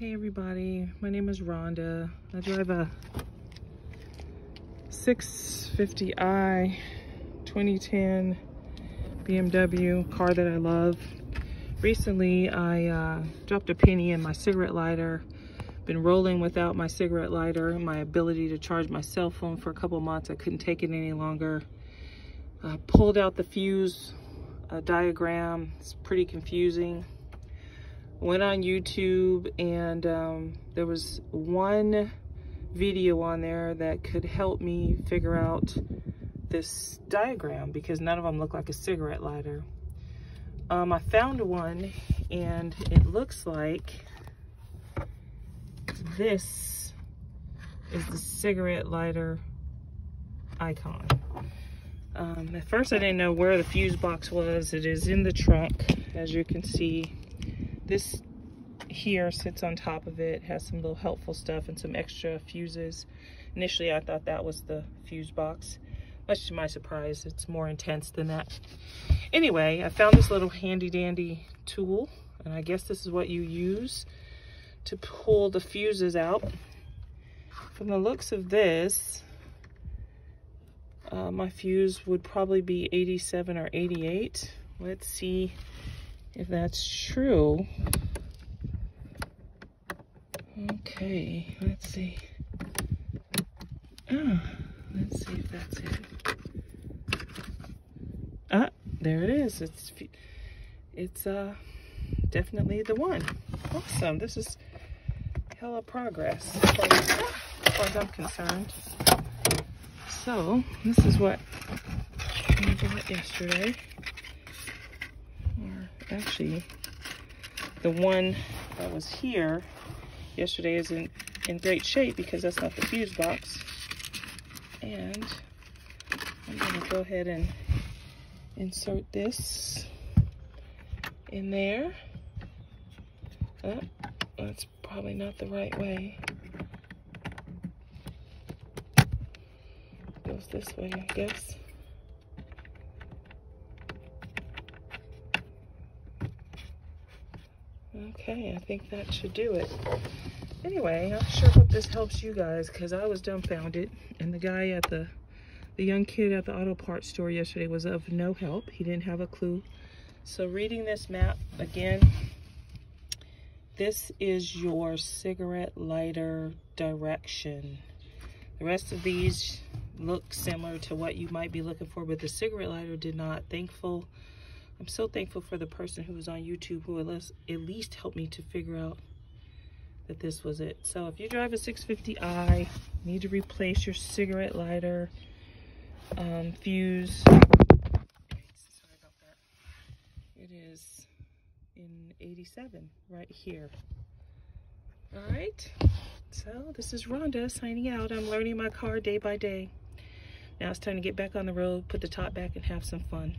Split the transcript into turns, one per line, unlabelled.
Hey everybody, my name is Rhonda. I drive a 650i 2010 BMW car that I love. Recently I uh, dropped a penny in my cigarette lighter. Been rolling without my cigarette lighter. My ability to charge my cell phone for a couple months. I couldn't take it any longer. Uh, pulled out the fuse uh, diagram. It's pretty confusing went on YouTube and um, there was one video on there that could help me figure out this diagram because none of them look like a cigarette lighter. Um, I found one and it looks like this is the cigarette lighter icon. Um, at first I didn't know where the fuse box was. It is in the trunk, as you can see. This here sits on top of it, has some little helpful stuff and some extra fuses. Initially, I thought that was the fuse box. Much to my surprise, it's more intense than that. Anyway, I found this little handy dandy tool, and I guess this is what you use to pull the fuses out. From the looks of this, uh, my fuse would probably be 87 or 88. Let's see if that's true. Okay, let's see. Ah, let's see if that's it. Ah, there it is. It's it's uh definitely the one. Awesome. This is hella progress as far as, as, far as I'm concerned. So this is what I got yesterday actually the one that was here yesterday isn't in great shape because that's not the fuse box. And I'm gonna go ahead and insert this in there. Oh, that's probably not the right way. Goes this way, I guess. Okay, I think that should do it. Anyway, I sure hope this helps you guys because I was dumbfounded. And the guy at the, the young kid at the auto parts store yesterday was of no help. He didn't have a clue. So reading this map again, this is your cigarette lighter direction. The rest of these look similar to what you might be looking for, but the cigarette lighter did not. Thankful I'm so thankful for the person who was on YouTube who at least, helped me to figure out that this was it. So if you drive a 650i, need to replace your cigarette lighter um, fuse. Sorry about that. It is in 87 right here. All right. So this is Rhonda signing out. I'm learning my car day by day. Now it's time to get back on the road, put the top back, and have some fun.